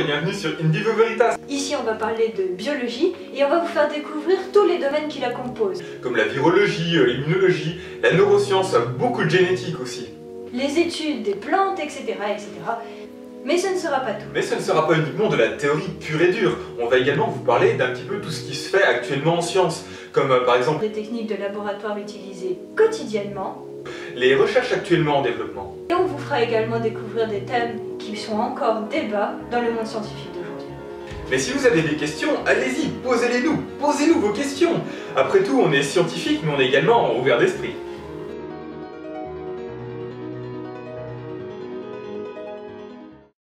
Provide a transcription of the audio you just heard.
et bienvenue sur In Vivo Veritas Ici, on va parler de biologie et on va vous faire découvrir tous les domaines qui la composent. Comme la virologie, euh, l'immunologie, la neuroscience, beaucoup de génétique aussi. Les études des plantes, etc. etc. Mais ce ne sera pas tout. Mais ce ne sera pas uniquement de la théorie pure et dure. On va également vous parler d'un petit peu tout ce qui se fait actuellement en science, comme euh, par exemple Des techniques de laboratoire utilisées quotidiennement. les recherches actuellement en développement. Et on vous fera également découvrir des thèmes sont encore débat dans le monde scientifique d'aujourd'hui. Mais si vous avez des questions, allez-y, posez-les nous, posez-nous vos questions. Après tout, on est scientifique, mais on est également ouvert d'esprit.